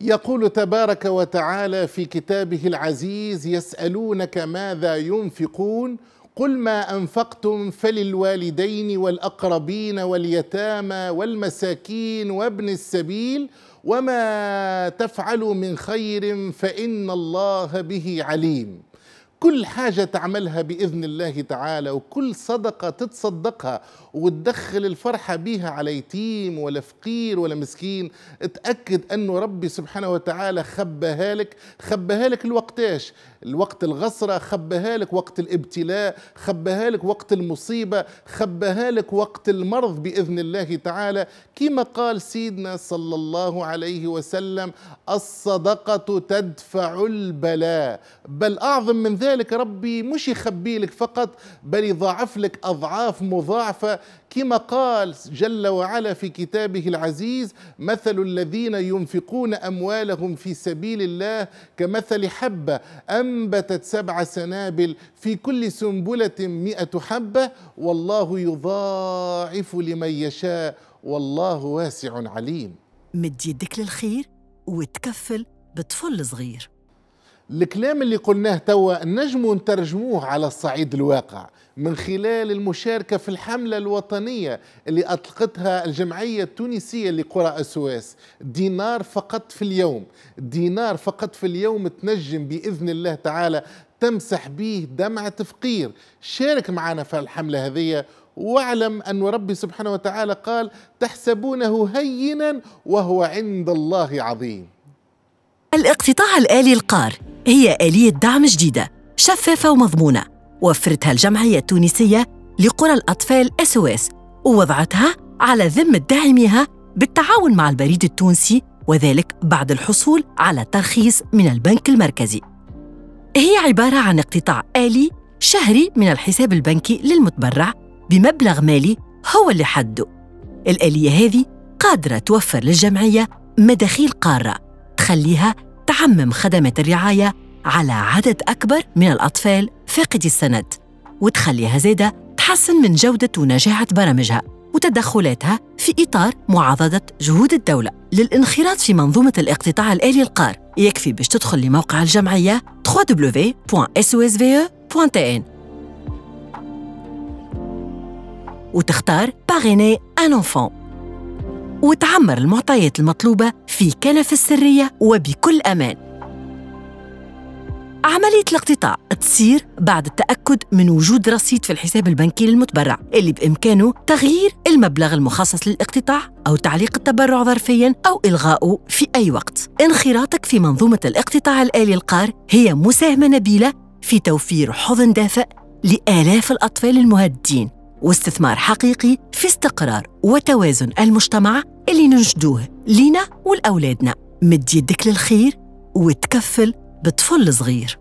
يقول تبارك وتعالى في كتابه العزيز يسألونك ماذا ينفقون؟ قل ما أنفقتم فللوالدين والأقربين واليتامى والمساكين وابن السبيل وما تفعلوا من خير فإن الله به عليم. كل حاجة تعملها بإذن الله تعالى وكل صدقة تتصدقها وتدخل الفرحة بيها على يتيم ولا فقير ولا مسكين. اتأكد أنه ربي سبحانه وتعالى خبها لك. خبها لك الوقتاش الوقت الغصرة خبها لك وقت الابتلاء خبها لك وقت المصيبة خبها لك وقت المرض بإذن الله تعالى. كما قال سيدنا صلى الله عليه وسلم الصدقة تدفع البلاء. بل أعظم من ذلك ربي مش يخبي لك فقط بل يضاعف لك أضعاف مضاعفة. كما قال جل وعلا في كتابه العزيز مثل الذين ينفقون أموالهم في سبيل الله كمثل حبة أنبتت سبع سنابل في كل سنبلة مئة حبة. والله يضاعف لمن يشاء. والله واسع عليم. مد يدك للخير وتكفل بطفل صغير. الكلام اللي قلناه توا نجم نترجموه على الصعيد الواقع من خلال المشاركة في الحملة الوطنية اللي أطلقتها الجمعية التونسية لقرى أسواس دينار فقط في اليوم. دينار فقط في اليوم تنجم بإذن الله تعالى تمسح به دمعة فقير شارك معنا في الحملة هذه واعلم أن ربي سبحانه وتعالى قال تحسبونه هينا وهو عند الله عظيم. الاقتطاع الآلي القار. هي آلية دعم جديدة شفافة ومضمونة وفرتها الجمعية التونسية لقرى الأطفال أسواس ووضعتها على ذمة داعميها بالتعاون مع البريد التونسي وذلك بعد الحصول على ترخيص من البنك المركزي. هي عبارة عن اقتطاع آلي شهري من الحساب البنكي للمتبرع بمبلغ مالي هو اللي حده. الآلية هذه قادرة توفر للجمعية مداخيل قارة تخليها تعمم خدمات الرعاية على عدد أكبر من الأطفال فاقدي السند وتخليها زادة تحسن من جودة ونجاعة برامجها وتدخلاتها في إطار معاضدة جهود الدولة. للانخراط في منظومة الاقتطاع الآلي القار يكفي باش تدخل لموقع الجمعية www.sosve.tn وتختار باريني ان انفون وتعمر المعطيات المطلوبة في كنف السرية وبكل أمان. عملية الاقتطاع تصير بعد التأكد من وجود رصيد في الحساب البنكي للمتبرع اللي بإمكانه تغيير المبلغ المخصص للاقتطاع أو تعليق التبرع ظرفياً أو إلغاؤه في أي وقت. انخراطك في منظومة الاقتطاع الآلي القار هي مساهمة نبيلة في توفير حضن دافئ لآلاف الأطفال المهددين. واستثمار حقيقي في استقرار وتوازن المجتمع اللي ننشدوه لينا ولأولادنا. مد يدك للخير وتكفل بطفل صغير.